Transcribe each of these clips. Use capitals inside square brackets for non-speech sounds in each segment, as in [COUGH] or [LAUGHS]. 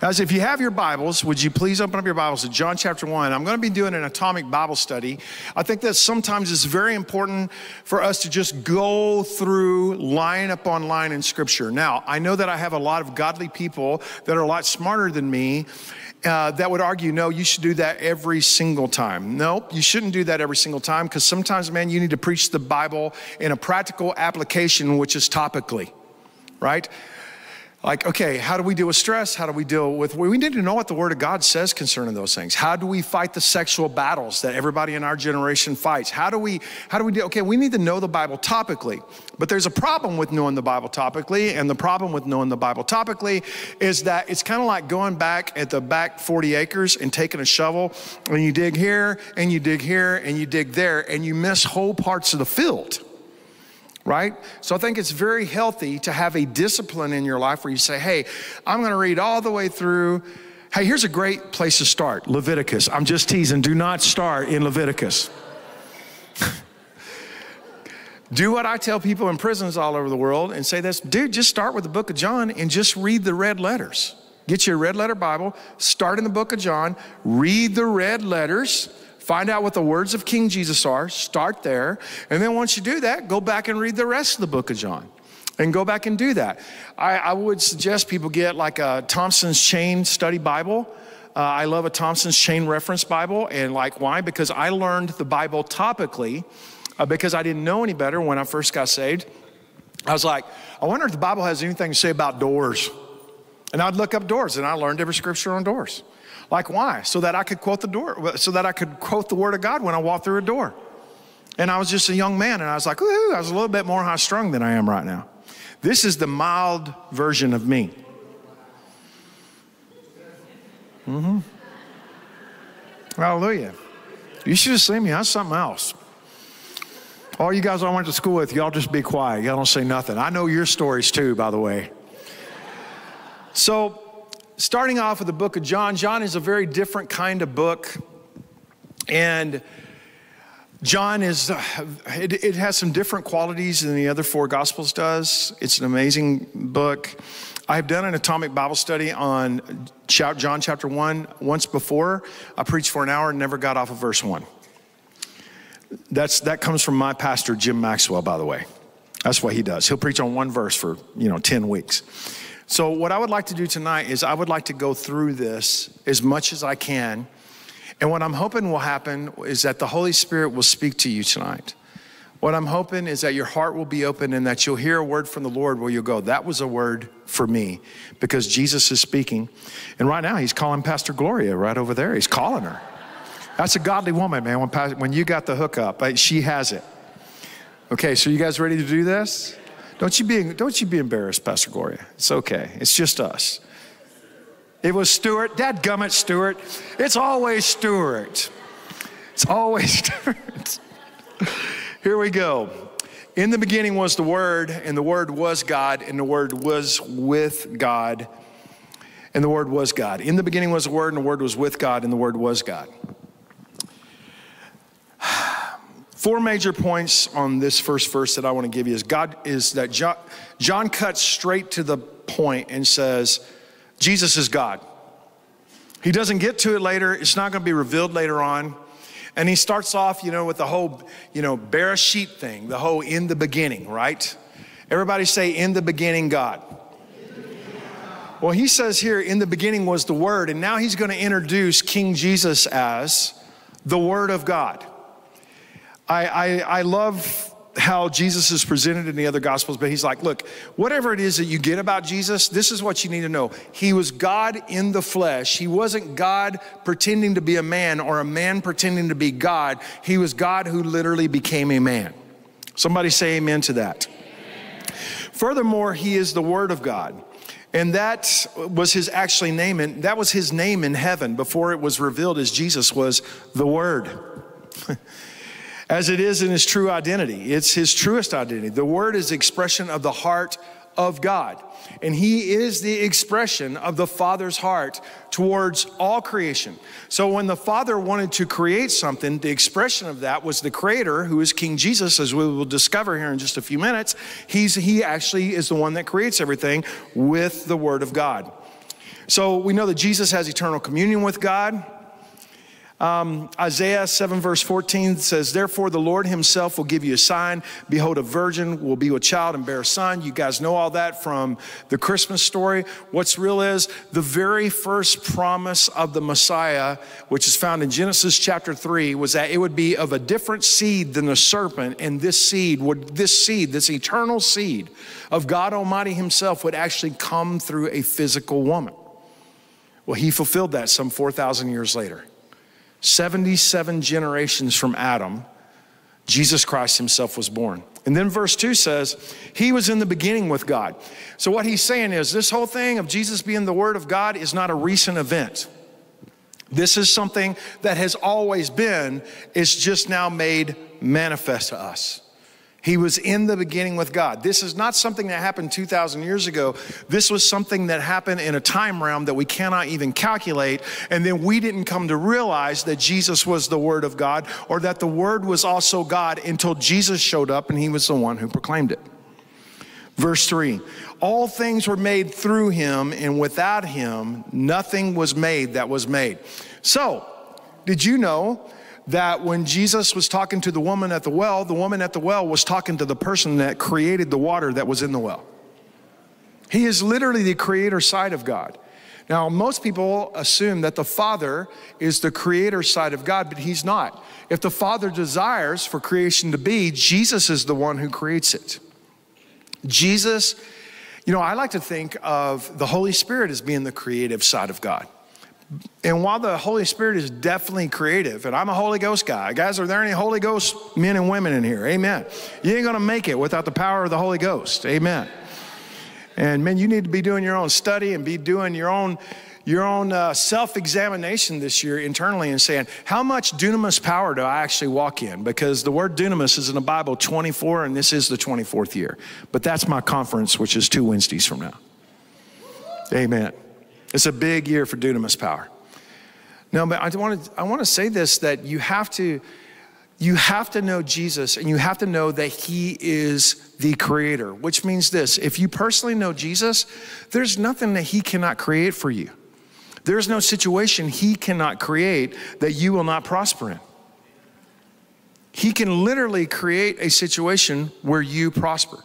As if you have your Bibles, would you please open up your Bibles to John chapter 1? I'm going to be doing an atomic Bible study. I think that sometimes it's very important for us to just go through line upon line in Scripture. Now, I know that I have a lot of godly people that are a lot smarter than me. Uh, that would argue, no, you should do that every single time. Nope, you shouldn't do that every single time because sometimes, man, you need to preach the Bible in a practical application, which is topically, right? Like, okay, how do we deal with stress? How do we deal with, we need to know what the Word of God says concerning those things. How do we fight the sexual battles that everybody in our generation fights? How do we, how do we do, okay, we need to know the Bible topically. But there's a problem with knowing the Bible topically, and the problem with knowing the Bible topically is that it's kind of like going back at the back 40 acres and taking a shovel, and you dig here, and you dig here, and you dig there, and you miss whole parts of the field right? So I think it's very healthy to have a discipline in your life where you say, hey, I'm going to read all the way through. Hey, here's a great place to start Leviticus. I'm just teasing. Do not start in Leviticus. [LAUGHS] Do what I tell people in prisons all over the world and say this, dude, just start with the book of John and just read the red letters. Get your red letter Bible, start in the book of John, read the red letters, Find out what the words of King Jesus are, start there, and then once you do that, go back and read the rest of the book of John and go back and do that. I, I would suggest people get like a Thompson's Chain Study Bible. Uh, I love a Thompson's Chain Reference Bible, and like why? Because I learned the Bible topically uh, because I didn't know any better when I first got saved. I was like, I wonder if the Bible has anything to say about doors. And I'd look up doors, and I learned every scripture on doors. Like why? So that I could quote the door, so that I could quote the word of God when I walked through a door. And I was just a young man, and I was like, ooh, I was a little bit more high strung than I am right now. This is the mild version of me. Mm-hmm. Hallelujah. You should have seen me. I was something else. All you guys I went to school with, y'all just be quiet. Y'all don't say nothing. I know your stories too, by the way. So starting off with the book of John, John is a very different kind of book. And John is, uh, it, it, has some different qualities than the other four Gospels does. It's an amazing book. I've done an atomic Bible study on John chapter 1 once before. I preached for an hour and never got off of verse 1. That's, that comes from my pastor, Jim Maxwell, by the way. That's what he does. He'll preach on one verse for, you know, 10 weeks. So, what I would like to do tonight is I would like to go through this as much as I can. And what I'm hoping will happen is that the Holy Spirit will speak to you tonight. What I'm hoping is that your heart will be open and that you'll hear a word from the Lord where you'll go, that was a word for me because Jesus is speaking. And right now, he's calling Pastor Gloria right over there. He's calling her. That's a godly woman, man. When, when you got the hookup, uh, she has it. Okay, so you guys ready to do this? Don't you be, don't you be embarrassed, Pastor Gloria. It's okay. It's just us. It was Stuart. Dad gummit Stuart. It's always Stuart. It's always [LAUGHS] Stuart. Here we go. In the beginning was the Word, and the Word was God, and the Word was with God, and the Word was God. In the beginning was the Word, and the Word was with God, and the Word was God. Four major points on this first verse that I want to give you is God is that John, John cuts straight to the point and says, Jesus is God. He doesn't get to it later, it's not going to be revealed later on. And he starts off, you know, with the whole, you know, Bereshit thing, the whole in the beginning, right? Everybody say, in the beginning, God. Well, he says here, in the beginning was the Word, and now he's going to introduce King Jesus as the Word of God. I, I, I love how Jesus is presented in the other gospels, but he's like, look, whatever it is that you get about Jesus, this is what you need to know. He was God in the flesh. He wasn't God pretending to be a man or a man pretending to be God. He was God who literally became a man. Somebody say amen to that. Furthermore, he is the word of God. And that was his actually name, and that was his name in heaven before it was revealed as Jesus was the Word. [LAUGHS] as it is in his true identity. It's his truest identity. The word is expression of the heart of God. And he is the expression of the Father's heart towards all creation. So when the Father wanted to create something, the expression of that was the creator, who is King Jesus, as we will discover here in just a few minutes. He's, he actually is the one that creates everything with the Word of God. So we know that Jesus has eternal communion with God. Um, Isaiah 7, verse 14 says, Therefore, the Lord himself will give you a sign. Behold, a virgin will be with child and bear a son. You guys know all that from the Christmas story. What's real is the very first promise of the Messiah, which is found in Genesis chapter 3, was that it would be of a different seed than the serpent, and this seed would, this seed, this eternal seed of God Almighty Himself would actually come through a physical woman. Well, He fulfilled that some 4,000 years later. 77 generations from Adam, Jesus Christ himself was born. And then verse 2 says, He was in the beginning with God. So, what he's saying is, this whole thing of Jesus being the Word of God is not a recent event. This is something that has always been, it's just now made manifest to us. He was in the beginning with God. This is not something that happened 2,000 years ago. This was something that happened in a time realm that we cannot even calculate. And then we didn't come to realize that Jesus was the Word of God or that the Word was also God until Jesus showed up and He was the one who proclaimed it. Verse 3 All things were made through Him, and without Him, nothing was made that was made. So, did you know that when Jesus was talking to the woman at the well, the woman at the well was talking to the person that created the water that was in the well. He is literally the creator side of God. Now, most people assume that the Father is the creator side of God, but He's not. If the Father desires for creation to be, Jesus is the one who creates it. Jesus, you know, I like to think of the Holy Spirit as being the creative side of God. And while the Holy Spirit is definitely creative, and I'm a Holy Ghost guy, guys, are there any Holy Ghost men and women in here? Amen. You ain't gonna make it without the power of the Holy Ghost. Amen. And man, you need to be doing your own study and be doing your own your own uh, self-examination this year internally and saying how much dunamis power do i actually walk in because the word dunamis is in the bible 24 and this is the 24th year but that's my conference which is two wednesdays from now amen it's a big year for dunamis power. No, but I want to I want to say this that you have to you have to know Jesus and you have to know that he is the creator, which means this, if you personally know Jesus, there's nothing that he cannot create for you. There's no situation he cannot create that you will not prosper in. He can literally create a situation where you prosper.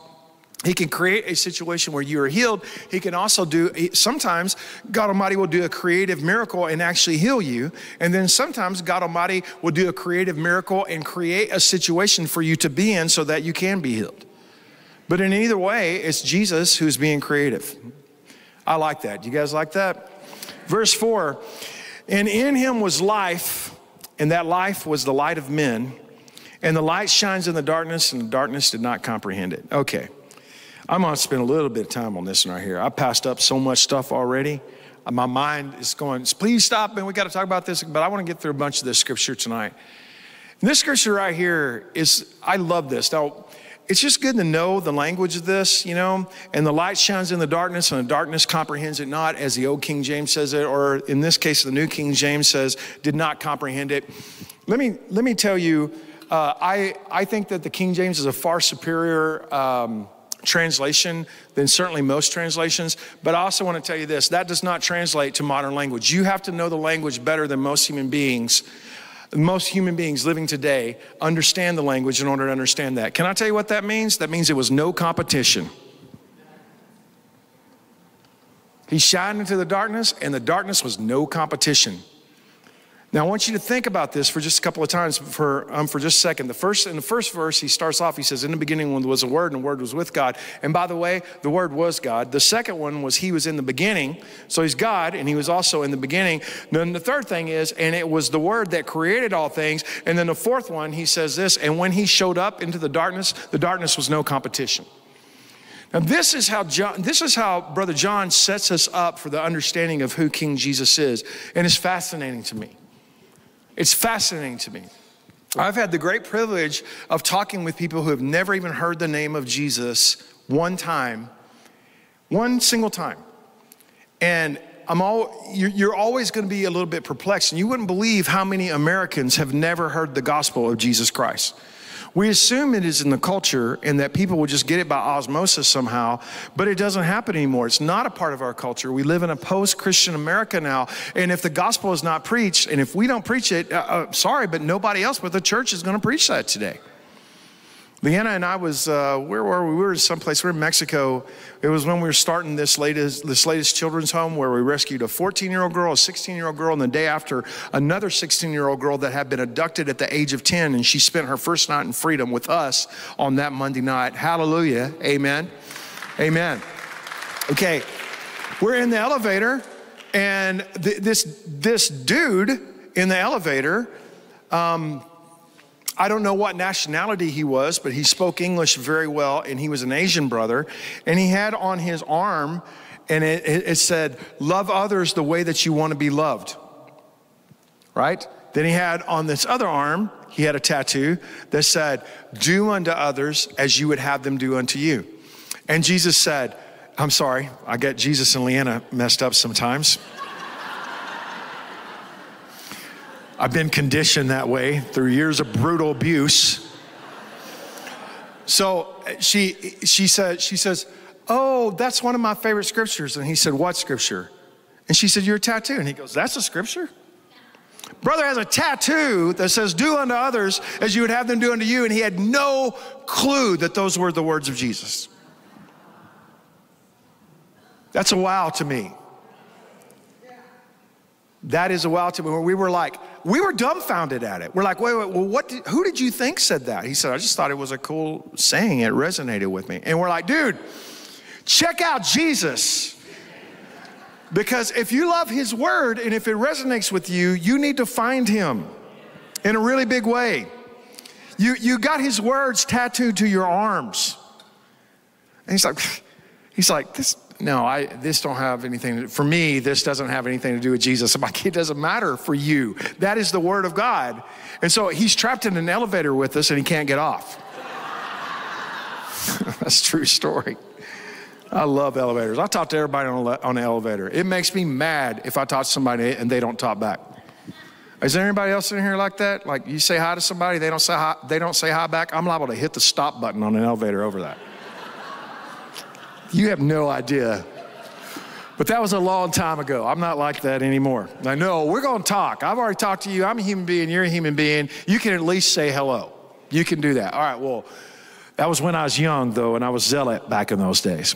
He can create a situation where you are healed. He can also do, sometimes God Almighty will do a creative miracle and actually heal you. And then sometimes God Almighty will do a creative miracle and create a situation for you to be in so that you can be healed. But in either way, it's Jesus who's being creative. I like that. You guys like that? Verse 4 And in him was life, and that life was the light of men. And the light shines in the darkness, and the darkness did not comprehend it. Okay. I'm going to spend a little bit of time on this one right here. I passed up so much stuff already. My mind is going, please stop, and we got to talk about this, but I want to get through a bunch of this scripture tonight. And this scripture right here is, I love this. Now, it's just good to know the language of this, you know, and the light shines in the darkness, and the darkness comprehends it not, as the old King James says it, or in this case, the New King James says, did not comprehend it. Let me, let me tell you, uh, I, I think that the King James is a far superior um, translation than certainly most translations. But I also want to tell you this that does not translate to modern language. You have to know the language better than most human beings. Most human beings living today understand the language in order to understand that. Can I tell you what that means? That means it was no competition. He shined into the darkness, and the darkness was no competition. Now, I want you to think about this for just a couple of times for, um, for just a second. The first, in the first verse, he starts off, he says, In the beginning was a word, and the word was with God. And by the way, the word was God. The second one was he was in the beginning. So he's God, and he was also in the beginning. Then the third thing is, and it was the word that created all things. And then the fourth one, he says this, and when he showed up into the darkness, the darkness was no competition. Now, this is how John, this is how Brother John sets us up for the understanding of who King Jesus is. And it's fascinating to me. It's fascinating to me. I've had the great privilege of talking with people who have never even heard the name of Jesus one time, one single time. And I'm all, you're always going to be a little bit perplexed. And you wouldn't believe how many Americans have never heard the gospel of Jesus Christ. We assume it is in the culture and that people will just get it by osmosis somehow, but it doesn't happen anymore. It's not a part of our culture. We live in a post Christian America now. And if the gospel is not preached, and if we don't preach it, uh, uh, sorry, but nobody else but the church is going to preach that today. Leanna and I was, uh, where were we? We were someplace, we were in Mexico. It was when we were starting this latest, this latest children's home where we rescued a 14 year old girl, a 16 year old girl, and the day after, another 16 year old girl that had been abducted at the age of 10. And she spent her first night in freedom with us on that Monday night. Hallelujah. Amen. Amen. Okay, we're in the elevator, and th- this, this dude in the elevator, um, I don't know what nationality he was, but he spoke English very well, and he was an Asian brother. And he had on his arm, and it, it said, Love others the way that you want to be loved. Right? Then he had on this other arm, he had a tattoo that said, Do unto others as you would have them do unto you. And Jesus said, I'm sorry, I get Jesus and Leanna messed up sometimes. I've been conditioned that way through years of brutal abuse. So she, she, said, she says, Oh, that's one of my favorite scriptures. And he said, What scripture? And she said, Your tattoo. And he goes, That's a scripture? Brother has a tattoo that says, Do unto others as you would have them do unto you. And he had no clue that those were the words of Jesus. That's a wow to me. That is a wow to me. Where we were like, we were dumbfounded at it. We're like, wait, wait, well, what? Did, who did you think said that? He said, I just thought it was a cool saying. It resonated with me. And we're like, dude, check out Jesus. Because if you love his word and if it resonates with you, you need to find him in a really big way. You, you got his words tattooed to your arms. And he's like, [LAUGHS] he's like, this, no, I, this don't have anything, for me, this doesn't have anything to do with Jesus. I'm like, [LAUGHS] it doesn't matter for you. That is the word of God. And so he's trapped in an elevator with us and he can't get off. [LAUGHS] That's true story. I love elevators. I talk to everybody on, a, on an elevator. It makes me mad if I talk to somebody and they don't talk back. Is there anybody else in here like that? Like you say hi to somebody, they don't say hi, they don't say hi back. I'm liable to hit the stop button on an elevator over that. You have no idea. But that was a long time ago. I'm not like that anymore. I know we're going to talk. I've already talked to you. I'm a human being. You're a human being. You can at least say hello. You can do that. All right, well, that was when I was young, though, and I was zealot back in those days.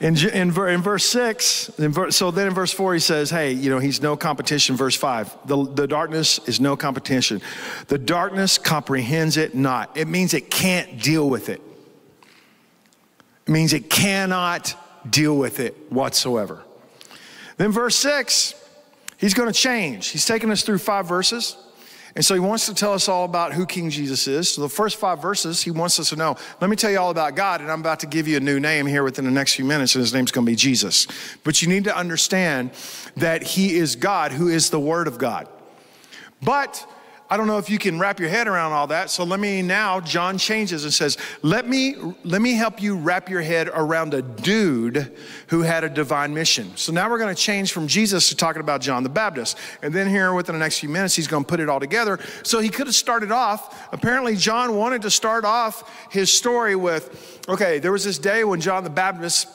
In, in, in verse six, in ver, so then in verse four, he says, Hey, you know, he's no competition. Verse five, the, the darkness is no competition. The darkness comprehends it not. It means it can't deal with it. Means it cannot deal with it whatsoever. Then, verse six, he's going to change. He's taking us through five verses. And so he wants to tell us all about who King Jesus is. So the first five verses, he wants us to know. Let me tell you all about God, and I'm about to give you a new name here within the next few minutes, and his name's going to be Jesus. But you need to understand that he is God, who is the Word of God. But I don't know if you can wrap your head around all that. So let me now, John changes and says, let me, let me help you wrap your head around a dude who had a divine mission. So now we're going to change from Jesus to talking about John the Baptist. And then here within the next few minutes, he's going to put it all together. So he could have started off, apparently John wanted to start off his story with, okay, there was this day when John the Baptist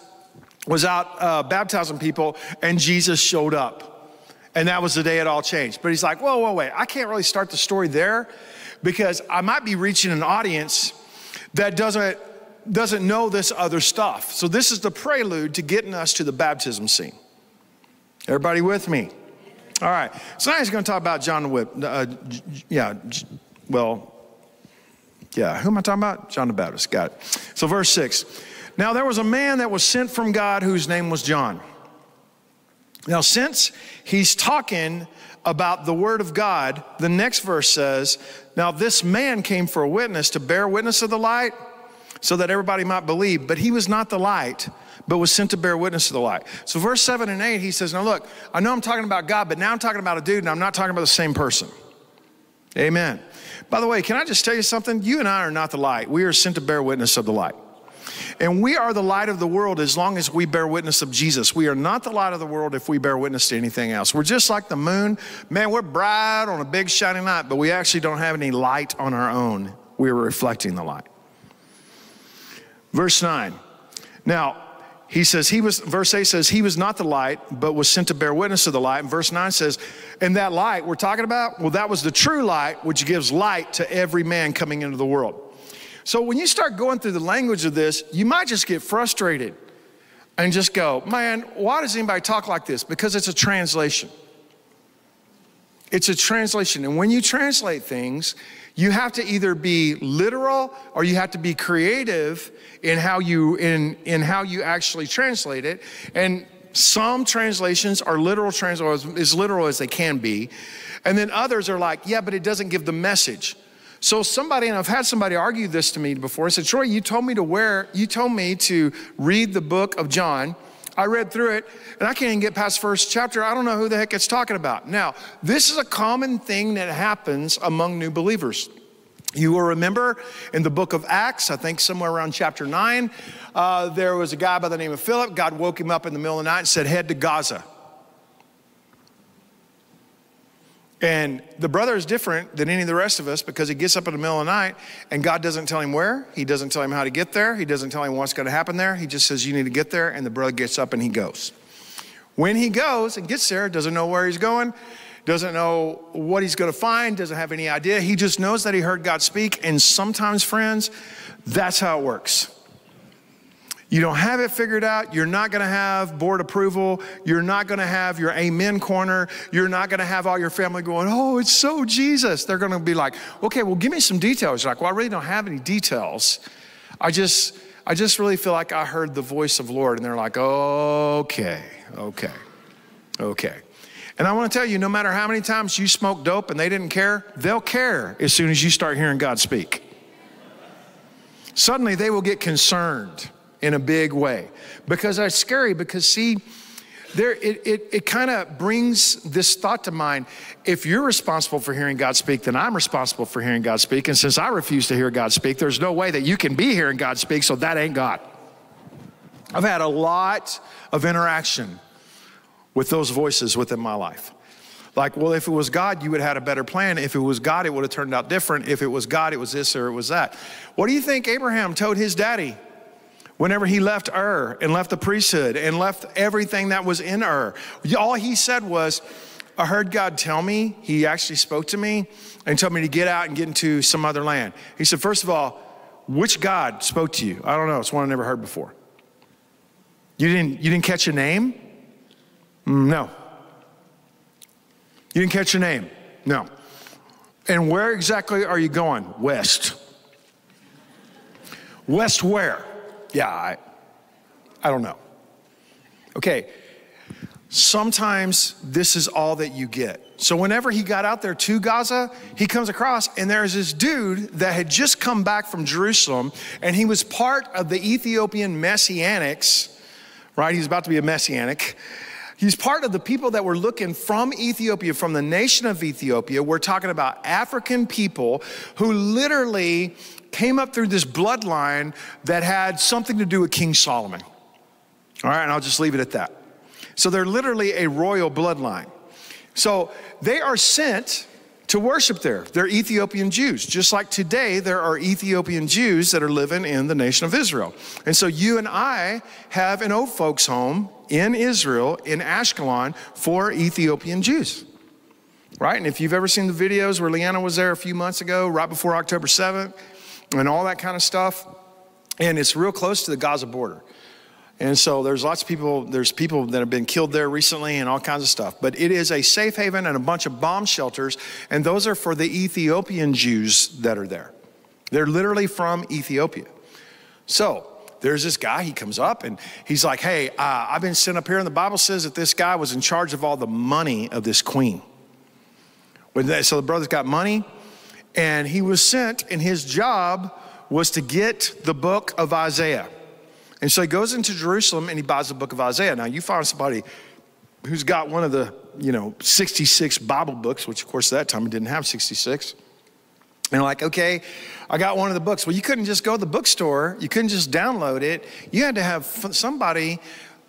was out uh, baptizing people and Jesus showed up. And that was the day it all changed. But he's like, whoa, whoa, wait, I can't really start the story there because I might be reaching an audience that doesn't, doesn't know this other stuff. So this is the prelude to getting us to the baptism scene. Everybody with me? All right. So now he's going to talk about John the Whip. Uh, yeah, well, yeah. Who am I talking about? John the Baptist. Got it. So verse six. Now there was a man that was sent from God whose name was John. Now, since he's talking about the word of God, the next verse says, Now this man came for a witness to bear witness of the light so that everybody might believe, but he was not the light, but was sent to bear witness to the light. So, verse 7 and 8, he says, Now look, I know I'm talking about God, but now I'm talking about a dude, and I'm not talking about the same person. Amen. By the way, can I just tell you something? You and I are not the light. We are sent to bear witness of the light. And we are the light of the world as long as we bear witness of Jesus. We are not the light of the world if we bear witness to anything else. We're just like the moon. Man, we're bright on a big shining night, but we actually don't have any light on our own. We're reflecting the light. Verse 9. Now, he says he was verse 8 says he was not the light but was sent to bear witness of the light and verse 9 says and that light we're talking about well that was the true light which gives light to every man coming into the world so when you start going through the language of this you might just get frustrated and just go man why does anybody talk like this because it's a translation it's a translation and when you translate things you have to either be literal or you have to be creative in how you in in how you actually translate it. And some translations are literal translations as literal as they can be. And then others are like, yeah, but it doesn't give the message. So somebody, and I've had somebody argue this to me before. I said, Troy, you told me to wear, you told me to read the book of John. I read through it and I can't even get past first chapter. I don't know who the heck it's talking about. Now, this is a common thing that happens among new believers. You will remember in the book of Acts, I think somewhere around chapter 9, uh, there was a guy by the name of Philip. God woke him up in the middle of the night and said, Head to Gaza. And the brother is different than any of the rest of us because he gets up in the middle of the night and God doesn't tell him where. He doesn't tell him how to get there. He doesn't tell him what's going to happen there. He just says, You need to get there. And the brother gets up and he goes. When he goes and gets there, doesn't know where he's going, doesn't know what he's going to find, doesn't have any idea. He just knows that he heard God speak. And sometimes, friends, that's how it works. You don't have it figured out. You're not going to have board approval. You're not going to have your amen corner. You're not going to have all your family going, oh, it's so Jesus. They're going to be like, okay, well, give me some details. You're like, well, I really don't have any details. I just, I just really feel like I heard the voice of Lord. And they're like, okay, okay, okay. And I want to tell you, no matter how many times you smoke dope and they didn't care, they'll care as soon as you start hearing God speak. Suddenly they will get concerned in a big way because that's scary because see there it, it, it kind of brings this thought to mind if you're responsible for hearing god speak then i'm responsible for hearing god speak and since i refuse to hear god speak there's no way that you can be hearing god speak so that ain't god i've had a lot of interaction with those voices within my life like, well, if it was God, you would have had a better plan. If it was God, it would have turned out different. If it was God, it was this or it was that. What do you think Abraham told his daddy Whenever he left Ur and left the priesthood and left everything that was in Ur, all he said was, I heard God tell me, he actually spoke to me and told me to get out and get into some other land. He said, First of all, which God spoke to you? I don't know. It's one I never heard before. You didn't, you didn't catch a name? Mm, no. You didn't catch a name? No. And where exactly are you going? West. West where? Yeah, I, I don't know. Okay, sometimes this is all that you get. So, whenever he got out there to Gaza, he comes across, and there's this dude that had just come back from Jerusalem, and he was part of the Ethiopian Messianics, right? He's about to be a Messianic. He's part of the people that were looking from Ethiopia, from the nation of Ethiopia. We're talking about African people who literally came up through this bloodline that had something to do with King Solomon. All right, and I'll just leave it at that. So they're literally a royal bloodline. So they are sent to worship there. They're Ethiopian Jews. Just like today, there are Ethiopian Jews that are living in the nation of Israel. And so you and I have an old folks' home in Israel, in Ashkelon, for Ethiopian Jews. Right? And if you've ever seen the videos where Leanna was there a few months ago, right before October 7th, and all that kind of stuff. And it's real close to the Gaza border. And so there's lots of people, there's people that have been killed there recently and all kinds of stuff. But it is a safe haven and a bunch of bomb shelters, and those are for the Ethiopian Jews that are there. They're literally from Ethiopia. So there's this guy, he comes up and he's like, Hey, uh, I've been sent up here, and the Bible says that this guy was in charge of all the money of this queen. So the brother's got money, and he was sent, and his job was to get the book of Isaiah. And so he goes into Jerusalem and he buys the book of Isaiah. Now, you find somebody who's got one of the, you know, 66 Bible books, which of course at that time didn't have 66. And like, okay, I got one of the books. Well, you couldn't just go to the bookstore, you couldn't just download it. You had to have somebody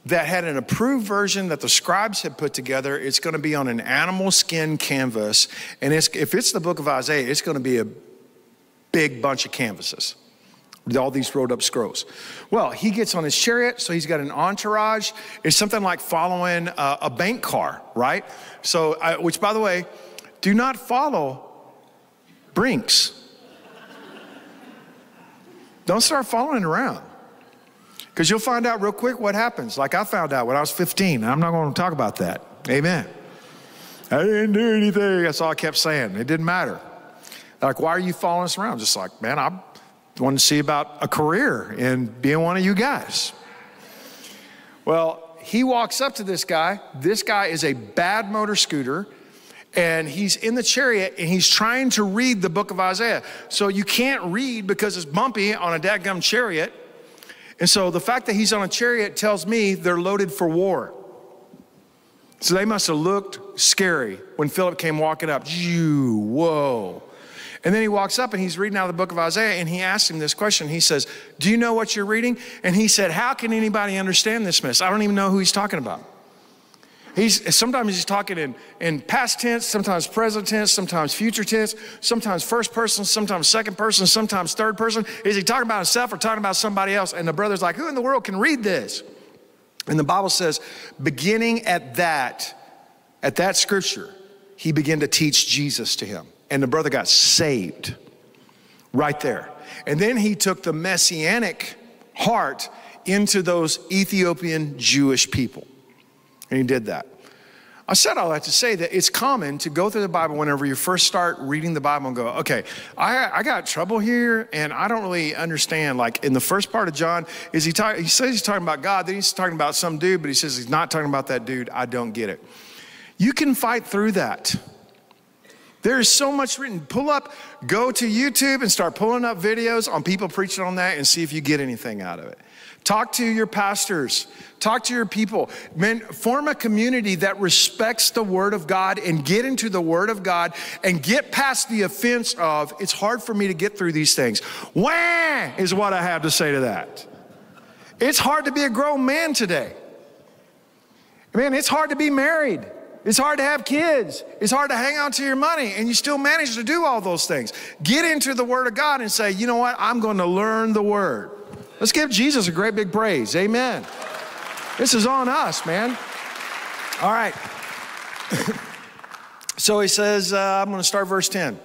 that had an approved version that the scribes had put together. It's going to be on an animal skin canvas. And it's, if it's the book of Isaiah, it's going to be a big bunch of canvases with all these rolled up scrolls. Well, he gets on his chariot, so he's got an entourage. It's something like following a, a bank car, right? So, I, which by the way, do not follow Brinks. Don't start following around. Because you'll find out real quick what happens, like I found out when I was 15. I'm not going to talk about that. Amen. I didn't do anything. That's all I kept saying. It didn't matter. Like, why are you following us around? Just like, man, I want to see about a career in being one of you guys. Well, he walks up to this guy. This guy is a bad motor scooter and he's in the chariot and he's trying to read the book of Isaiah. So you can't read because it's bumpy on a dadgum chariot. And so the fact that he's on a chariot tells me they're loaded for war. So they must have looked scary when Philip came walking up. Whoa. And then he walks up and he's reading out of the book of Isaiah and he asks him this question. He says, Do you know what you're reading? And he said, How can anybody understand this mess? I don't even know who he's talking about. He's, sometimes he's talking in, in past tense, sometimes present tense, sometimes future tense, sometimes first person, sometimes second person, sometimes third person. Is he talking about himself or talking about somebody else? And the brother's like, Who in the world can read this? And the Bible says, beginning at that, at that scripture, he began to teach Jesus to him. And the brother got saved right there. And then he took the messianic heart into those Ethiopian Jewish people. And he did that. I said all that to say that it's common to go through the Bible whenever you first start reading the Bible and go, okay, I, I got trouble here and I don't really understand. Like in the first part of John, is he talking, he says he's talking about God, then he's talking about some dude, but he says he's not talking about that dude. I don't get it. You can fight through that. There is so much written. Pull up, go to YouTube and start pulling up videos on people preaching on that and see if you get anything out of it. Talk to your pastors. Talk to your people. Man, form a community that respects the Word of God and get into the Word of God and get past the offense of, it's hard for me to get through these things. Wah is what I have to say to that. It's hard to be a grown man today. Man, it's hard to be married. It's hard to have kids. It's hard to hang on to your money, and you still manage to do all those things. Get into the Word of God and say, you know what? I'm going to learn the Word. Let's give Jesus a great big praise. Amen. This is on us, man. All right. [LAUGHS] so he says, uh, I'm going to start verse 10.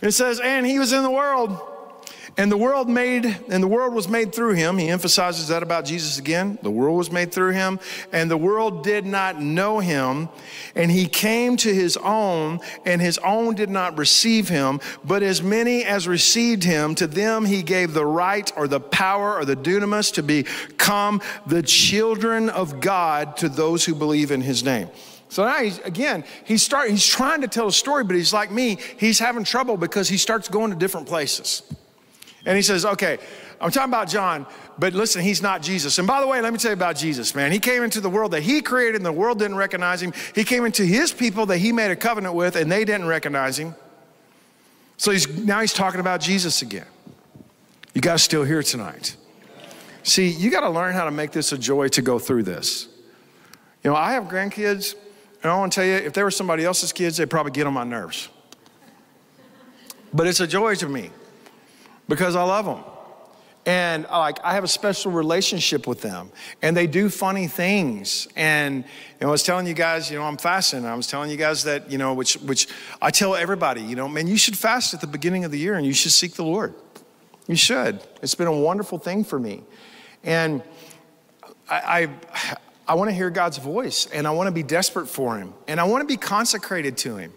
It says, And he was in the world and the world made, and the world was made through him. He emphasizes that about Jesus again. The world was made through him, and the world did not know him. And he came to his own, and his own did not receive him. But as many as received him, to them he gave the right or the power or the dunamis to become the children of God to those who believe in his name. So now he's again, he's start, he's trying to tell a story, but he's like me, he's having trouble because he starts going to different places. And he says, okay, I'm talking about John, but listen, he's not Jesus. And by the way, let me tell you about Jesus, man. He came into the world that he created and the world didn't recognize him. He came into his people that he made a covenant with and they didn't recognize him. So he's, now he's talking about Jesus again. You guys still here tonight. See, you got to learn how to make this a joy to go through this. You know, I have grandkids, and I want to tell you, if they were somebody else's kids, they'd probably get on my nerves. But it's a joy to me because I love them. And like I have a special relationship with them, and they do funny things. And you know, I was telling you guys, you know, I'm fasting. I was telling you guys that, you know, which which I tell everybody, you know, man, you should fast at the beginning of the year, and you should seek the Lord. You should. It's been a wonderful thing for me, and I. I, I want to hear God's voice, and I want to be desperate for Him, and I want to be consecrated to Him.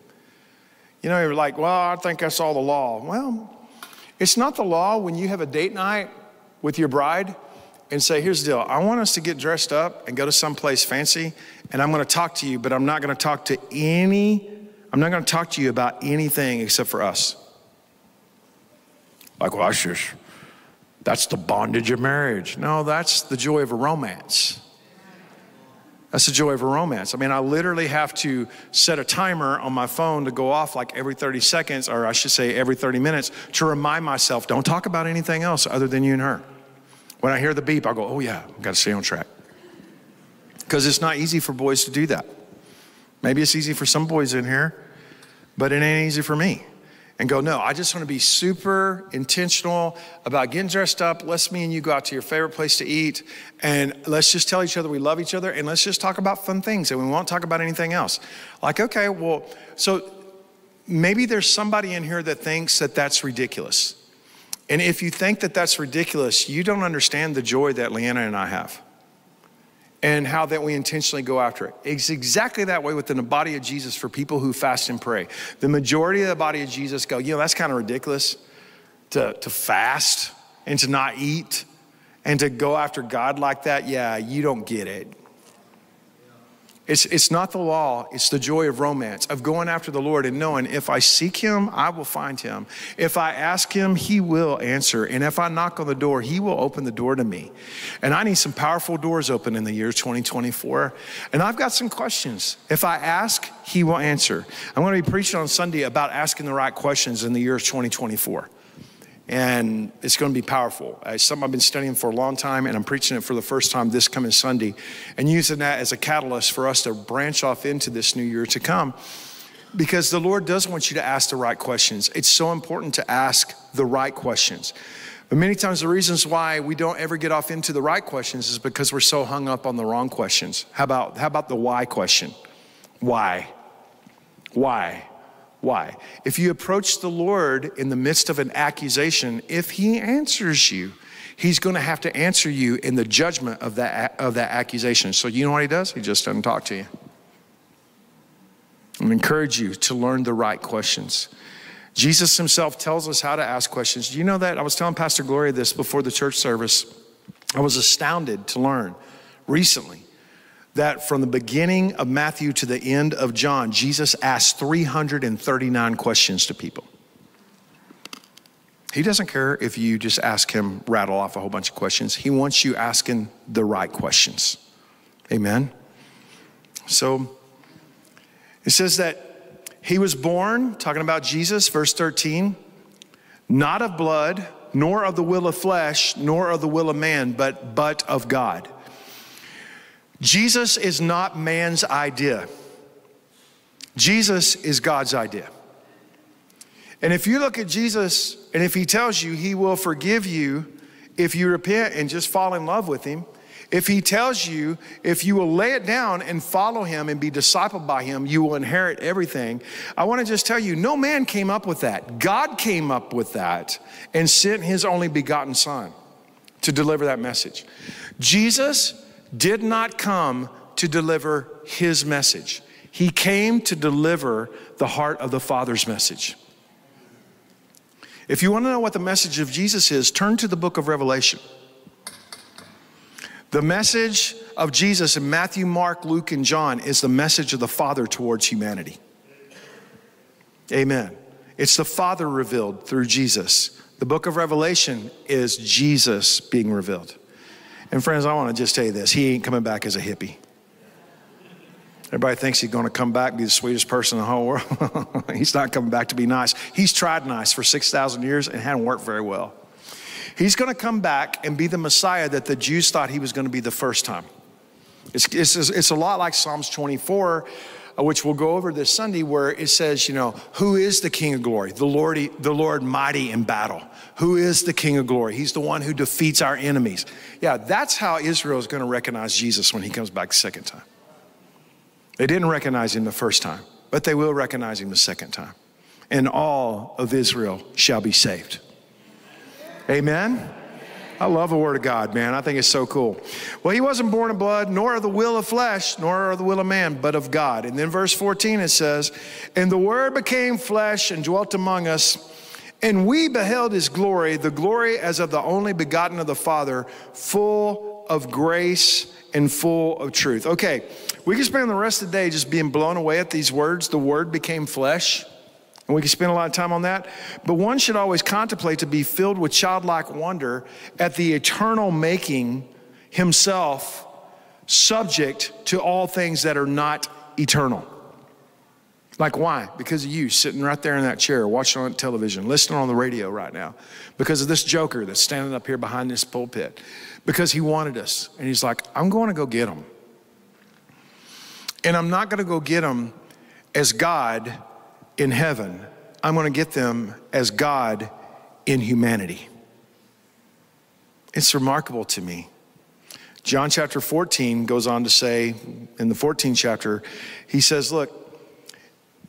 You know, you're like, well, I think I saw the law. Well, it's not the law when you have a date night with your bride and say, here's the deal. I want us to get dressed up and go to some place fancy, and I'm going to talk to you, but I'm not going to talk to any, I'm not going to talk to you about anything except for us. Like, well, that's just, that's the bondage of marriage. No, that's the joy of a romance. That's the joy of a romance. I mean, I literally have to set a timer on my phone to go off like every 30 seconds, or I should say every 30 minutes, to remind myself don't talk about anything else other than you and her. When I hear the beep, I'll go, oh yeah, I've got to stay on track. Because it's not easy for boys to do that. Maybe it's easy for some boys in here, but it ain't easy for me and go, no, I just want to be super intentional about getting dressed up. Let's me and you go out to your favorite place to eat and let's just tell each other we love each other and let's just talk about fun things and we won't talk about anything else. Like, okay, well, so maybe there's somebody in here that thinks that that's ridiculous. And if you think that that's ridiculous, you don't understand the joy that Leanna and I have and how that we intentionally go after it. It's exactly that way within the body of Jesus for people who fast and pray. The majority of the body of Jesus go, you know, that's kind of ridiculous to, to fast and to not eat and to go after God like that. Yeah, you don't get it. It's, it's not the law, it's the joy of romance, of going after the Lord and knowing if I seek Him, I will find Him. If I ask Him, He will answer. And if I knock on the door, He will open the door to me. And I need some powerful doors open in the year 2024. And I've got some questions. If I ask, He will answer. I'm going to be preaching on Sunday about asking the right questions in the year 2024 and it's going to be powerful. Uh, it's something I've been studying for a long time, and I'm preaching it for the first time this coming Sunday, and using that as a catalyst for us to branch off into this new year to come. Because the Lord does want you to ask the right questions. It's so important to ask the right questions. But many times, the reasons why we don't ever get off into the right questions is because we're so hung up on the wrong questions. How about, how about the why question? Why? Why? Why? If you approach the Lord in the midst of an accusation, if He answers you, He's going to have to answer you in the judgment of that, of that accusation. So, you know what He does? He just doesn't talk to you. I encourage you to learn the right questions. Jesus Himself tells us how to ask questions. Do you know that? I was telling Pastor Gloria this before the church service. I was astounded to learn recently that from the beginning of Matthew to the end of John, Jesus asked 339 questions to people. He doesn't care if you just ask him, rattle off a whole bunch of questions. He wants you asking the right questions. Amen. So it says that he was born, talking about Jesus, verse 13, not of blood, nor of the will of flesh, nor of the will of man, but, but of God. Jesus is not man's idea. Jesus is God's idea. And if you look at Jesus and if he tells you he will forgive you if you repent and just fall in love with him, if he tells you if you will lay it down and follow him and be discipled by him, you will inherit everything. I want to just tell you, no man came up with that. God came up with that and sent his only begotten son to deliver that message. Jesus did not come to deliver his message. He came to deliver the heart of the Father's message. If you want to know what the message of Jesus is, turn to the book of Revelation. The message of Jesus in Matthew, Mark, Luke, and John is the message of the Father towards humanity. Amen. It's the Father revealed through Jesus. The book of Revelation is Jesus being revealed. And friends, I want to just tell you this he ain't coming back as a hippie. Everybody thinks he's going to come back be the sweetest person in the whole world. [LAUGHS] he's not coming back to be nice. He's tried nice for 6,000 years and hadn't worked very well. He's going to come back and be the Messiah that the Jews thought he was going to be the first time. It's, it's, it's a lot like Psalms 24, uh, Uh, which we'll go over this Sunday, where it says, you know, who is the King of glory? The Lord, the Lord mighty in battle. Who is the King of glory? He's the one who defeats our enemies. Yeah, that's how Israel is going to recognize Jesus when he comes back the second time. They didn't recognize him the first time, but they will recognize him the second time. And all of Israel shall be saved. Amen. I love the word of God, man. I think it's so cool. Well, he wasn't born of blood, nor of the will of flesh, nor of the will of man, but of God. And then verse 14 it says, And the word became flesh and dwelt among us, and we beheld his glory, the glory as of the only begotten of the Father, full of grace and full of truth. Okay, we can spend the rest of the day just being blown away at these words. The word became flesh. And we can spend a lot of time on that. But one should always contemplate to be filled with childlike wonder at the eternal making himself subject to all things that are not eternal. Like, why? Because of you sitting right there in that chair, watching on television, listening on the radio right now. Because of this joker that's standing up here behind this pulpit. Because he wanted us. And he's like, I'm going to go get him. And I'm not going to go get them as God in heaven. I'm going to get them as God in humanity. It's remarkable to me. John chapter 14 goes on to say, in the 14th chapter, he says, Look,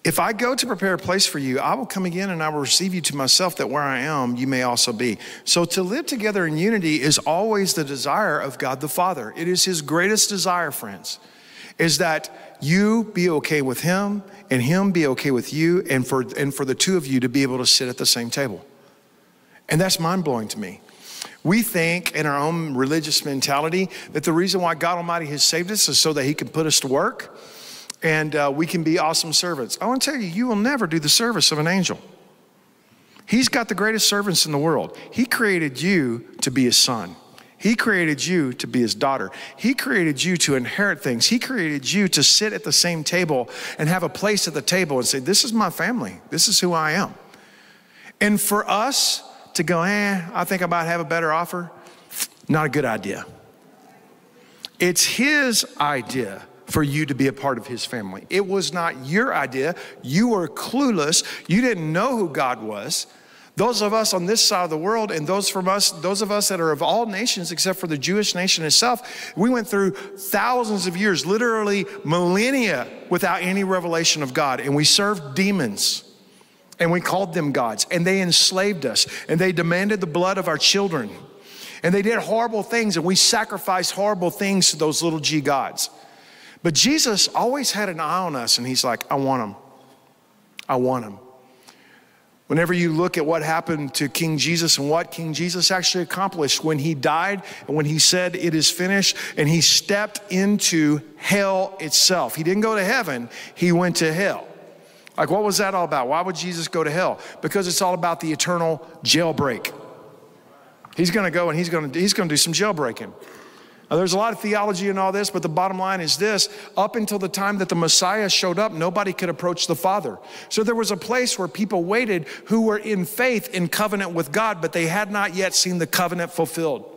if I go to prepare a place for you, I will come again and I will receive you to myself, that where I am, you may also be. So to live together in unity is always the desire of God the Father. It is his greatest desire, friends, is that you be okay with him and him be okay with you, and for, and for the two of you to be able to sit at the same table. And that's mind blowing to me. We think in our own religious mentality that the reason why God Almighty has saved us is so that He can put us to work and uh, we can be awesome servants. I want to tell you, you will never do the service of an angel. He's got the greatest servants in the world. He created you to be His son. He created you to be his daughter. He created you to inherit things. He created you to sit at the same table and have a place at the table and say, This is my family. This is who I am. And for us to go, eh, I think I might have a better offer, not a good idea. It's his idea for you to be a part of his family. It was not your idea. You were clueless. You didn't know who God was. Those of us on this side of the world and those from us, those of us that are of all nations except for the Jewish nation itself, we went through thousands of years, literally millennia, without any revelation of God. And we served demons and we called them gods. And they enslaved us and they demanded the blood of our children. And they did horrible things and we sacrificed horrible things to those little g gods. But Jesus always had an eye on us, and He's like, I want them. I want them. Whenever you look at what happened to King Jesus and what King Jesus actually accomplished when he died and when he said, It is finished, and he stepped into hell itself. He didn't go to heaven, he went to hell. Like, what was that all about? Why would Jesus go to hell? Because it's all about the eternal jailbreak. He's gonna go and he's gonna, he's gonna do some jailbreaking. Now, there's a lot of theology in all this, but the bottom line is this up until the time that the Messiah showed up, nobody could approach the Father. So there was a place where people waited who were in faith, in covenant with God, but they had not yet seen the covenant fulfilled.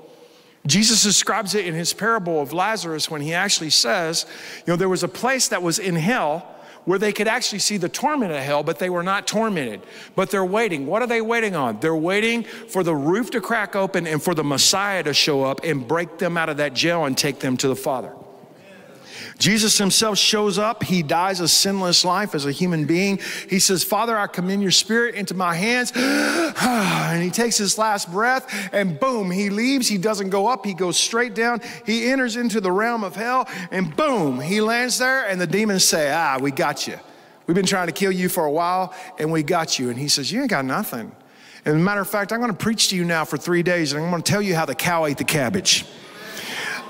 Jesus describes it in his parable of Lazarus when he actually says, you know, there was a place that was in hell where they could actually see the torment of hell, but they were not tormented. But they're waiting. What are they waiting on? They're waiting for the roof to crack open and for the Messiah to show up and break them out of that jail and take them to the Father. Jesus himself shows up. He dies a sinless life as a human being. He says, Father, I commend your spirit into my hands. [SIGHS] and he takes his last breath and boom, he leaves. He doesn't go up, he goes straight down. He enters into the realm of hell and boom, he lands there. And the demons say, Ah, we got you. We've been trying to kill you for a while and we got you. And he says, You ain't got nothing. And matter of fact, I'm going to preach to you now for three days and I'm going to tell you how the cow ate the cabbage.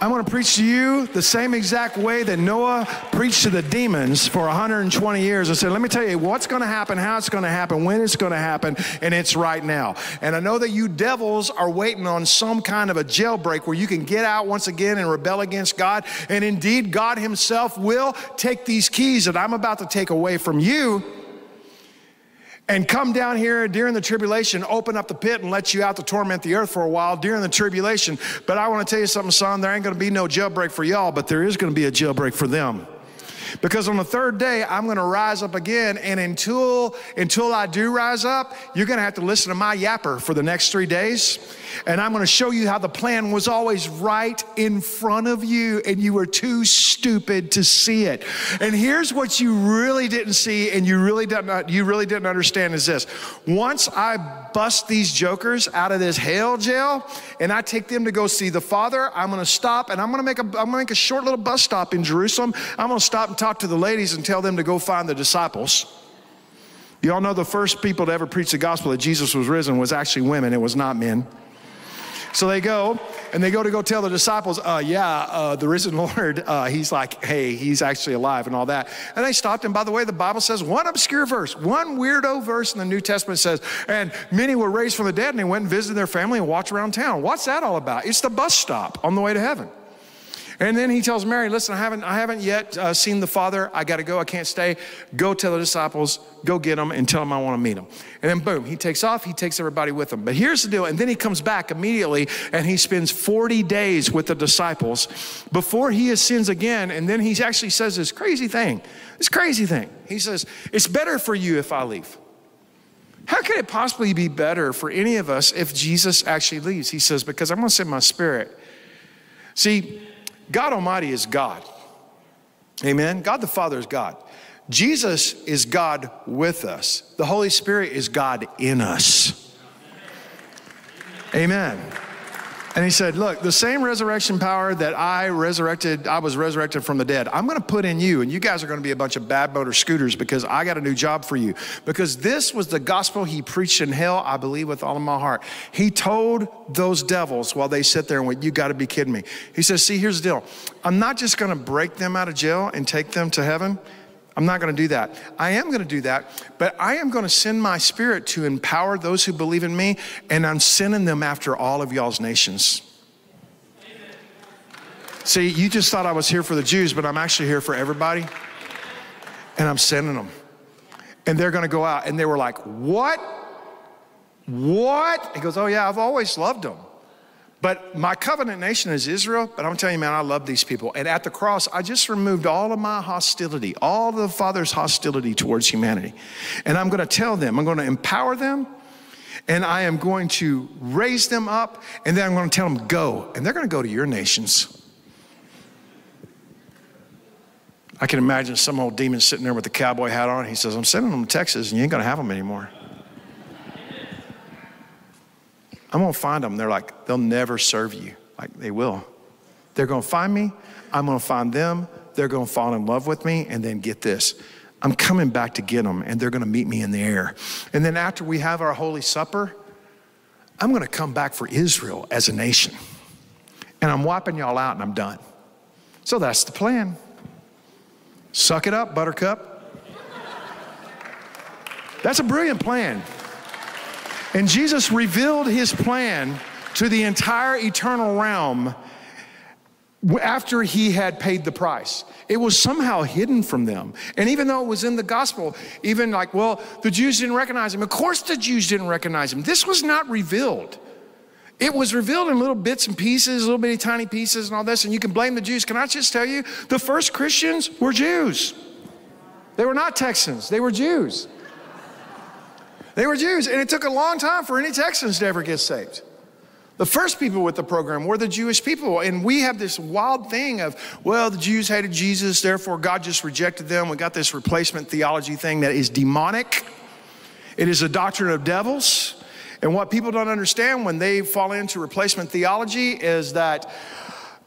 I'm going to preach to you the same exact way that Noah preached to the demons for 120 years. I said, let me tell you what's going to happen, how it's going to happen, when it's going to happen, and it's right now. And I know that you devils are waiting on some kind of a jailbreak where you can get out once again and rebel against God. And indeed, God Himself will take these keys that I'm about to take away from you and come down here during the tribulation, open up the pit and let you out to torment the earth for a while during the tribulation. But I want to tell you something, son, there ain't going to be no jailbreak for y'all, but there is going to be a jailbreak for them. Because on the third day, I'm going to rise up again. And until, until I do rise up, you're going to have to listen to my yapper for the next three days. And I'm going to show you how the plan was always right in front of you, and you were too stupid to see it. And here's what you really didn't see, and you really didn't, uh, you really didn't understand is this. Once I bust these jokers out of this hell jail, and I take them to go see the Father, I'm going to stop, and I'm going to make a, I'm going to make a short little bus stop in Jerusalem. I'm going to stop and talk to the ladies and tell them to go find the disciples. You all know the first people to ever preach the gospel that Jesus was risen was actually women, it was not men. So they go and they go to go tell the disciples, uh, yeah, uh, the risen [LAUGHS] Lord, uh, he's like, hey, he's actually alive and all that. And they stopped. And by the way, the Bible says one obscure verse, one weirdo verse in the New Testament says, and many were raised from the dead and they went and visited their family and walked around town. What's that all about? It's the bus stop on the way to heaven. And then he tells Mary, listen, I haven't, I haven't yet uh, seen the Father. I got to go. I can't stay. Go tell the disciples, go get them and tell them I want to meet them. And then boom, he takes off. He takes everybody with him. But here's the deal. And then he comes back immediately and he spends 40 days with the disciples before he ascends again. And then he actually says this crazy thing, this crazy thing. He says, it's better for you if I leave. How could it possibly be better for any of us if Jesus actually leaves? He says, because I'm going to send my spirit. See, God Almighty is God. Amen. God the Father is God. Jesus is God with us. The Holy Spirit is God in us. Amen. And he said, Look, the same resurrection power that I resurrected, I was resurrected from the dead, I'm going to put in you, and you guys are going to be a bunch of bad motor scooters because I got a new job for you. Because this was the gospel he preached in hell, I believe with all of my heart. He told those devils while they sit there and went, You got to be kidding me. He says, See, here's the deal. I'm not just going to break them out of jail and take them to heaven. I'm not going to do that. I am going to do that, but I am going to send my spirit to empower those who believe in me, and I'm sending them after all of y'all's nations. See, you just thought I was here for the Jews, but I'm actually here for everybody, and I'm sending them. And they're going to go out, and they were like, What? What? He goes, Oh, yeah, I've always loved them. But my covenant nation is Israel, but I'm telling you, man, I love these people. And at the cross, I just removed all of my hostility, all the Father's hostility towards humanity. And I'm going to tell them, I'm going to empower them, and I am going to raise them up, and then I'm going to tell them, go. And they're going to go to your nations. I can imagine some old demon sitting there with a cowboy hat on. He says, I'm sending them to Texas, and you ain't going to have them anymore. I'm to find them. They're like, they'll never serve you. Like, they will. They're to find me. I'm to find them. They're to fall in love with me. And then get this I'm coming back to get them, and they're to meet me in the air. And then after we have our Holy Supper, I'm to come back for Israel as a nation. And I'm wiping y'all out, and I'm done. So that's the plan. Suck it up, Buttercup. That's a brilliant plan. And Jesus revealed his plan to the entire eternal realm after he had paid the price. It was somehow hidden from them. And even though it was in the gospel, even like, well, the Jews didn't recognize him. Of course, the Jews didn't recognize him. This was not revealed. It was revealed in little bits and pieces, little bitty tiny pieces, and all this. And you can blame the Jews. Can I just tell you, the first Christians were Jews. They were not Texans, they were Jews. They were Jews, and it took a long time for any Texans to ever get saved. The first people with the program were the Jewish people. And we have this wild thing of, well, the Jews hated Jesus, therefore God just rejected them. We got this replacement theology thing that is demonic. It is a doctrine of devils. And what people don't understand when they fall into replacement theology is that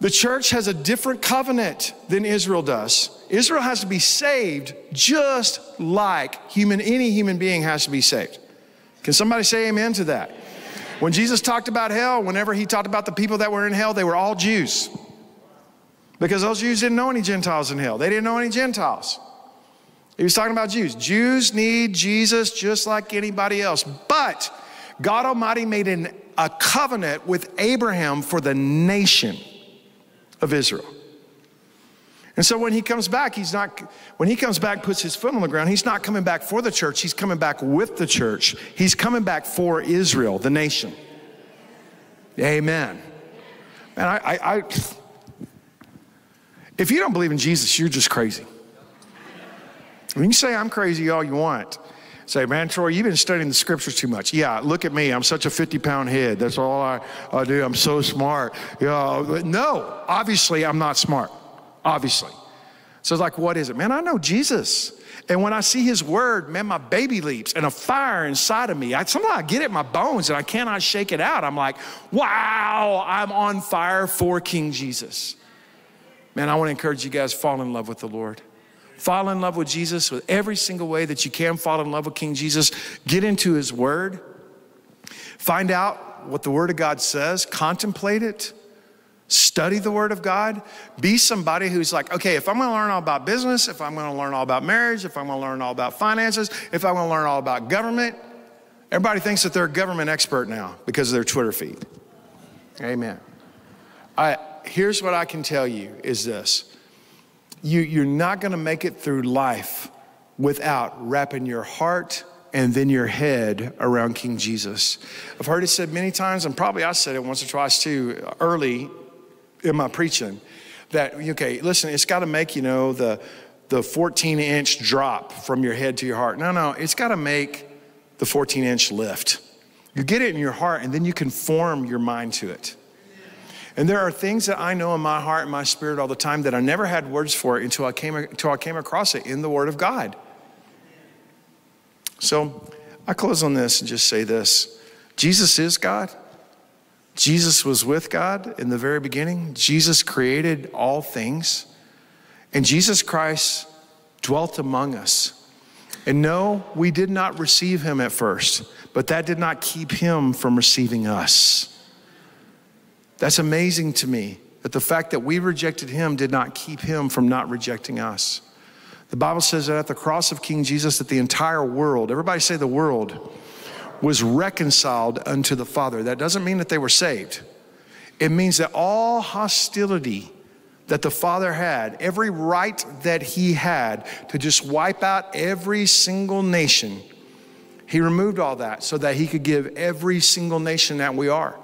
the church has a different covenant than Israel does. Israel has to be saved just like human, any human being has to be saved. Can somebody say amen to that? When Jesus talked about hell, whenever he talked about the people that were in hell, they were all Jews. Because those Jews didn't know any Gentiles in hell. They didn't know any Gentiles. He was talking about Jews. Jews need Jesus just like anybody else. But God Almighty made an, a covenant with Abraham for the nation of Israel. And so when he comes back, he's not, when he comes back, puts his foot on the ground, he's not coming back for the church, he's coming back with the church. He's coming back for Israel, the nation. Amen. And I, I, I if you don't believe in Jesus, you're just crazy. When you say I'm crazy all you want, say, man, Troy, you've been studying the scriptures too much. Yeah, look at me. I'm such a 50 pound head. That's all I, I do. I'm so smart. Yeah, no, obviously, I'm not smart. Obviously. So it's like, what is it? Man, I know Jesus. And when I see his word, man, my baby leaps and a fire inside of me. I, somehow I get it in my bones and I cannot shake it out. I'm like, wow, I'm on fire for King Jesus. Man, I want to encourage you guys fall in love with the Lord. Fall in love with Jesus with every single way that you can fall in love with King Jesus. Get into his word. Find out what the word of God says, contemplate it. Study the Word of God. Be somebody who's like, okay, if I'm going to learn all about business, if I'm going to learn all about marriage, if I'm going to learn all about finances, if I'm going to learn all about government, everybody thinks that they're a government expert now because of their Twitter feed. Amen. I, here's what I can tell you is this you, you're not going to make it through life without wrapping your heart and then your head around King Jesus. I've heard it said many times, and probably I said it once or twice too early in my preaching that, okay, listen, it's got to make, you know, the, the 14 inch drop from your head to your heart. No, no, it's got to make the 14 inch lift. You get it in your heart, and then you can form your mind to it. And there are things that I know in my heart and my spirit all the time that I never had words for until I came, until I came across it in the Word of God. So I close on this and just say this Jesus is God. Jesus was with God in the very beginning. Jesus created all things. And Jesus Christ dwelt among us. And no, we did not receive him at first, but that did not keep him from receiving us. That's amazing to me that the fact that we rejected him did not keep him from not rejecting us. The Bible says that at the cross of King Jesus, that the entire world, everybody say the world, was reconciled unto the Father. That doesn't mean that they were saved. It means that all hostility that the Father had, every right that He had to just wipe out every single nation, He removed all that so that He could give every single nation that we are.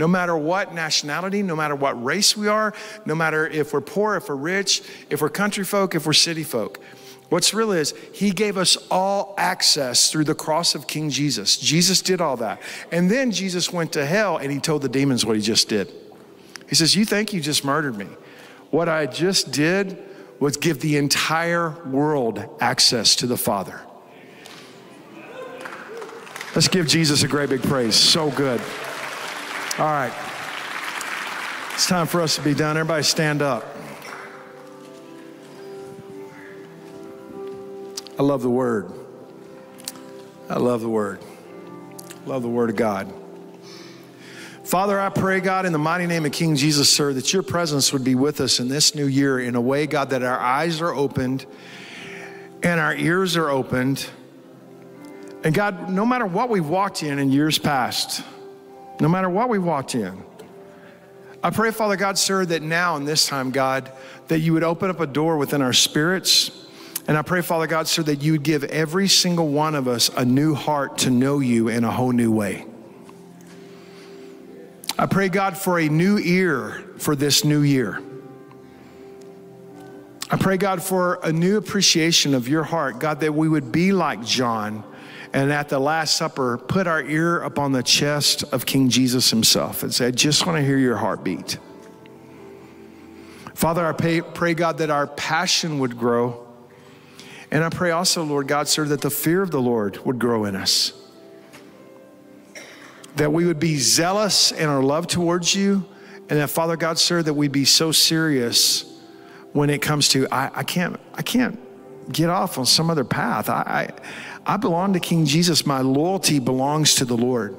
No matter what nationality, no matter what race we are, no matter if we're poor, if we're rich, if we're country folk, if we're city folk. What's real is he gave us all access through the cross of King Jesus. Jesus did all that. And then Jesus went to hell and he told the demons what he just did. He says, You think you just murdered me? What I just did was give the entire world access to the Father. Let's give Jesus a great big praise. So good. All right. It's time for us to be done. Everybody stand up. I love the word. I love the word. Love the word of God. Father, I pray, God, in the mighty name of King Jesus, sir, that your presence would be with us in this new year in a way, God, that our eyes are opened and our ears are opened. And God, no matter what we've walked in in years past, no matter what we walked in. I pray, Father God, sir, that now in this time, God, that you would open up a door within our spirits. And I pray, Father God, sir, that you would give every single one of us a new heart to know you in a whole new way. I pray, God, for a new ear for this new year. I pray, God, for a new appreciation of your heart, God, that we would be like John and at the Last Supper, put our ear upon the chest of King Jesus himself and say, I just want to hear your heartbeat. Father, I pray, pray, God, that our passion would grow. And I pray also, Lord God, sir, that the fear of the Lord would grow in us. That we would be zealous in our love towards you. And that, Father God, sir, that we'd be so serious when it comes to, I, I can't, I can't get off on some other path. I, I I belong to King Jesus. My loyalty belongs to the Lord.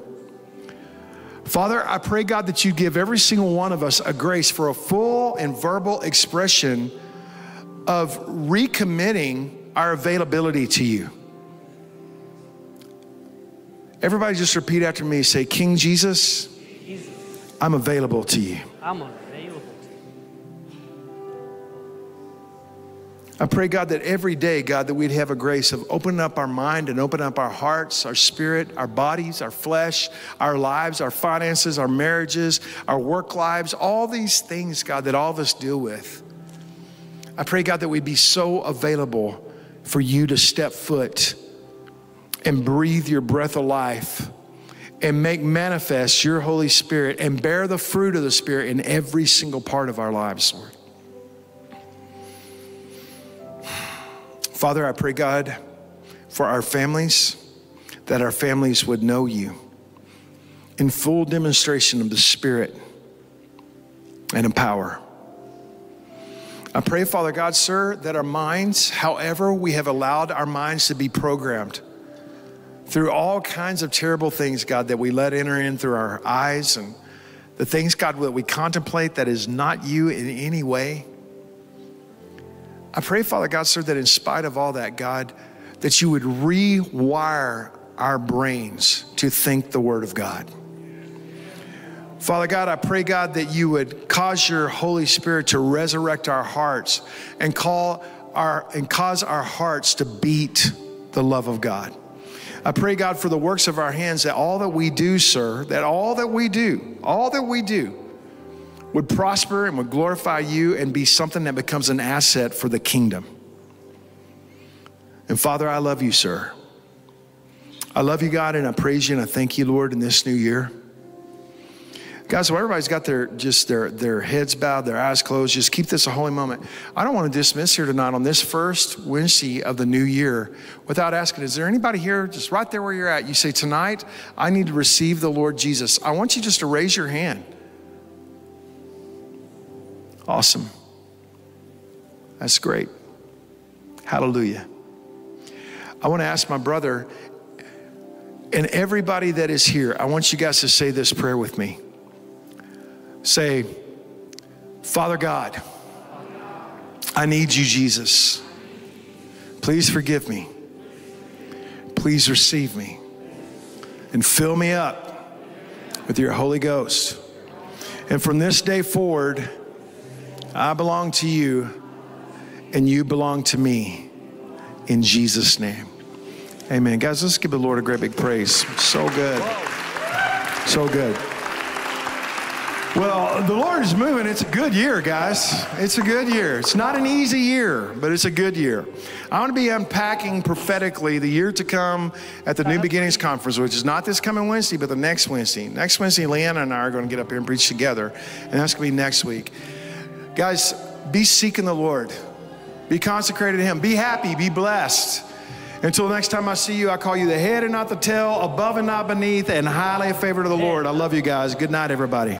Father, I pray, God, that you give every single one of us a grace for a full and verbal expression of recommitting our availability to you. Everybody just repeat after me say, King Jesus. I'm available to you. I'm I pray, God, that every day, God, that we'd have a grace of opening up our mind and opening up our hearts, our spirit, our bodies, our flesh, our lives, our finances, our marriages, our work lives, all these things, God, that all of us deal with. I pray, God, that we'd be so available for you to step foot and breathe your breath of life and make manifest your Holy Spirit and bear the fruit of the Spirit in every single part of our lives, Lord. Father, I pray, God, for our families, that our families would know you in full demonstration of the Spirit and in power. I pray, Father God, sir, that our minds, however we have allowed our minds to be programmed through all kinds of terrible things, God, that we let enter in through our eyes and the things, God, that we contemplate that is not you in any way. I pray, Father God, sir, that in spite of all that, God, that you would rewire our brains to think the Word of God. Father God, I pray, God, that you would cause your Holy Spirit to resurrect our hearts and call our and cause our hearts to beat the love of God. I pray, God, for the works of our hands, that all that we do, sir, that all that we do, all that we do, would prosper and would glorify you and be something that becomes an asset for the kingdom. And Father, I love you, sir. I love you, God, and I praise you and I thank you, Lord, in this new year. Guys, so everybody's got their just their their heads bowed, their eyes closed. Just keep this a holy moment. I don't want to dismiss here tonight on this first Wednesday of the new year without asking, is there anybody here just right there where you're at? You say, tonight, I need to receive the Lord Jesus. I want you just to raise your hand. Awesome. That's great. Hallelujah. I want to ask my brother and everybody that is here, I want you guys to say this prayer with me. Say, Father God, I need you, Jesus. Please forgive me. Please receive me and fill me up with your Holy Ghost. And from this day forward, I belong to you and you belong to me in Jesus' name. Amen. Guys, let's give the Lord a great big praise. So good. So good. Well, the Lord is moving. It's a good year, guys. It's a good year. It's not an easy year, but it's a good year. I want to be unpacking prophetically the year to come at the New Beginnings Conference, which is not this coming Wednesday, but the next Wednesday. Next Wednesday, Leanna and I are going to get up here and preach together, and that's going to be next week. Guys, be seeking the Lord, be consecrated to Him, be happy, be blessed. Until next time I see you, I call you the head and not the tail, above and not beneath, and highly favored of the Lord. I love you guys. Good night, everybody.